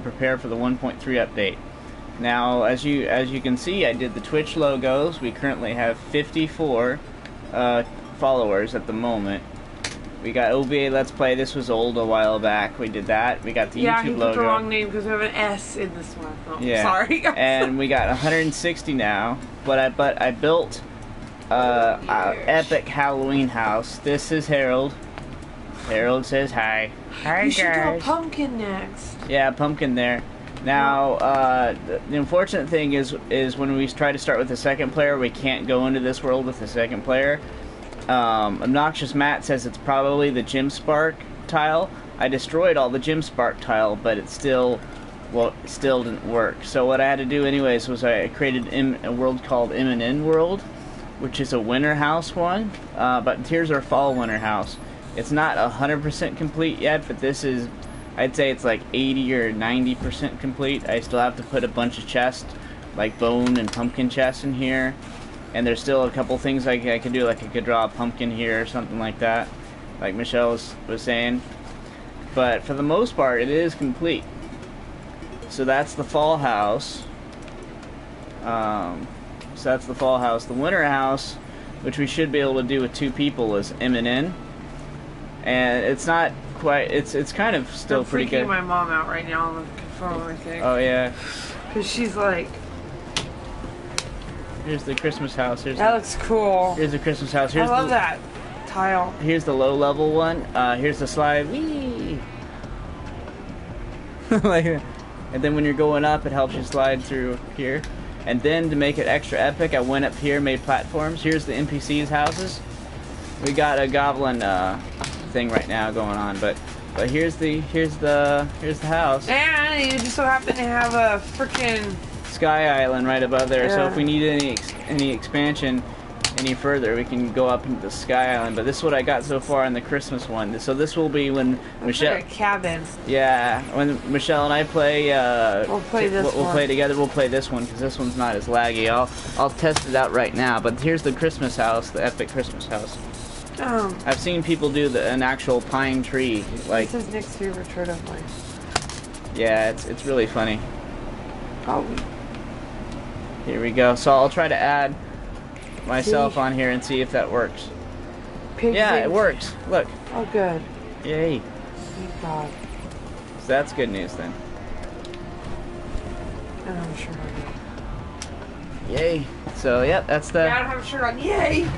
prepare for the 1.3 update. Now, as you as you can see, I did the Twitch logos. We currently have 54 uh, followers at the moment. We got OVA Let's Play. This was old a while back. We did that. We got the yeah, YouTube he put logo. the wrong name because we have an S in this one. Oh, Yeah. Sorry. and we got 160 now. But I but I built uh, a epic Halloween house. This is Harold. Harold says hi. Hi you should do a pumpkin next. Yeah, pumpkin there. Now, uh, the, the unfortunate thing is, is when we try to start with the second player, we can't go into this world with the second player. Um, Obnoxious Matt says it's probably the Gemspark tile. I destroyed all the Gemspark tile, but it still, well, it still didn't work. So what I had to do, anyways, was I created M- a world called M&N World, which is a winter house one. Uh, but here's our fall winter house. It's not 100% complete yet, but this is I'd say it's like 80 or 90% complete. I still have to put a bunch of chests, like bone and pumpkin chests in here. And there's still a couple things I, I could do, like I could draw a pumpkin here or something like that, like Michelle was, saying. But for the most part, it is complete. So that's the fall house. Um, so that's the fall house. The winter house, which we should be able to do with two people, is M and N. And it's not quite. It's it's kind of still I'm pretty freaking good. my mom out right now on the phone, I think. Oh yeah. Because she's like, Here's the Christmas house. Here's that the, looks cool. here's the Christmas house. I Here's love the, that tile. Here's the low level one. Uh, here's the slide. Whee! like, and then when you're going up, it helps you slide through here. And then to make it extra epic, I went up here, made platforms. Here's the NPCs' houses. We got a goblin uh, thing right now going on, but but here's the here's the here's the house. And you just so happen to have a freaking. Sky Island right above there. So if we need any any expansion any further, we can go up into the Sky Island. But this is what I got so far in the Christmas one. So this will be when Michelle. Like cabin. Yeah, when Michelle and I play, uh, We'll play this we'll, we'll play together. We'll play this one because this one's not as laggy. I'll I'll test it out right now. But here's the Christmas house, the epic Christmas house. Um, I've seen people do the, an actual pine tree. Like, this is Nick's favorite shirt of mine. yeah, it's it's really funny. Oh, Here we go. So I'll try to add myself See? on here and see if that works. pig Yeah, it works. Look. Oh, good. Yay. Thank God. So that's good news then. And I don't have a shirt on. Yay. So, yep, that's the Yeah, I don't have a shirt on. Yay!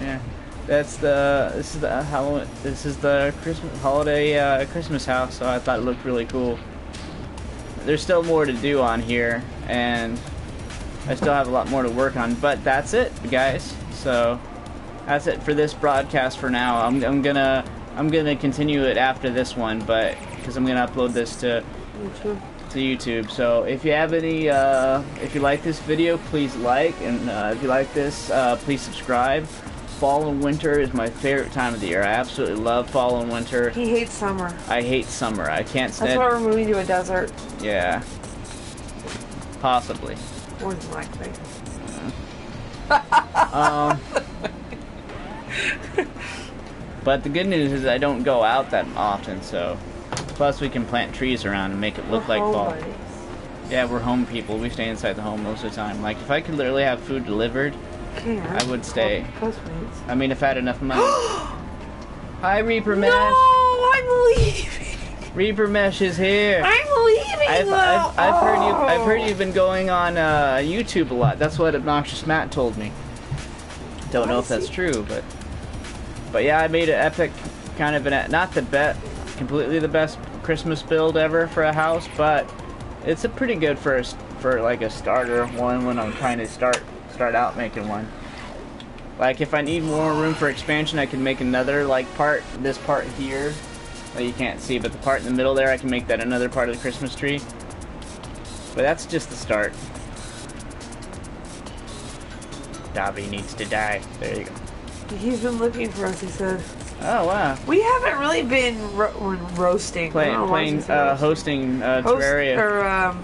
Yeah. That's the this is the Halloween this is the Christmas holiday uh, Christmas house, so I thought it looked really cool. There's still more to do on here and I still have a lot more to work on, but that's it, guys. So that's it for this broadcast for now. I'm, I'm gonna I'm gonna continue it after this one, but because I'm gonna upload this to YouTube. to YouTube. So if you have any, uh, if you like this video, please like, and uh, if you like this, uh, please subscribe. Fall and winter is my favorite time of the year. I absolutely love fall and winter. He hates summer. I hate summer. I can't stand. That's why we're moving to a desert. Yeah, possibly. More than likely. Um, but the good news is I don't go out that often, so. Plus, we can plant trees around and make it look We're like fall. homebodies. Yeah, we're home people. We stay inside the home most of the time. Like, if I could literally have food delivered, Can't. I would stay. I mean, if I had enough money. Hi, Reaper Mesh. No, I'm leaving. Reaper Mesh is here. I'm leaving. I've. I've, I've heard you. I've heard Oh. you've been going on uh, YouTube a lot. That's what Obnoxious Matt told me. Don't know if that's true, but but yeah, I made an epic kind of an not the bet completely the best Christmas build ever for a house, but it's a pretty good first for like a starter one when I'm trying to start start out making one. Like if I need more room for expansion, I can make another like part. This part here that you can't see, but the part in the middle there, I can make that another part of the Christmas tree. But that's just the start. Dobby needs to die. There you go. He's been looking for us. He said Oh wow. we haven't really been ro- roasting. I Playing, don't know why playing, uh, hosting uh, Host- Terraria. Or, um,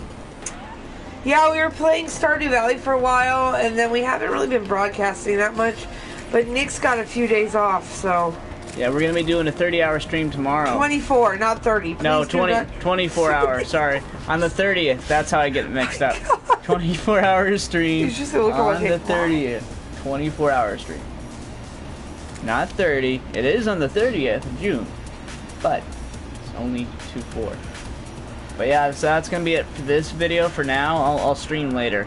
yeah, we were playing Stardew Valley for a while, and then we haven't really been broadcasting that much. But Nick's got a few days off, so Yeah, we're gonna be doing a 30-hour stream tomorrow. 24, not 30. Please no, do 20, 24 hours. Sorry, on the 30th. That's how I get mixed up. 24 hour stream You just look on the they- 30th. 24 hour stream. Not 30. It is on the 30th of June, but it's only 2-4. But yeah, so that's gonna be it for this video for now. I'll, I'll stream later.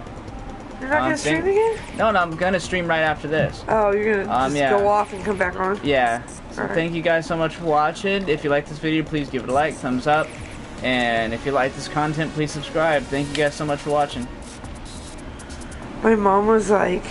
You're not Um, gonna stream again? No, no, I'm gonna stream right after this. Oh, you're gonna Um, just yeah. go off and come back on? Yeah. So Alright. thank you guys so much for watching. If you like this video, please give it a like, thumbs up. And if you like this content, please subscribe. Thank you guys so much for watching. My mom was like,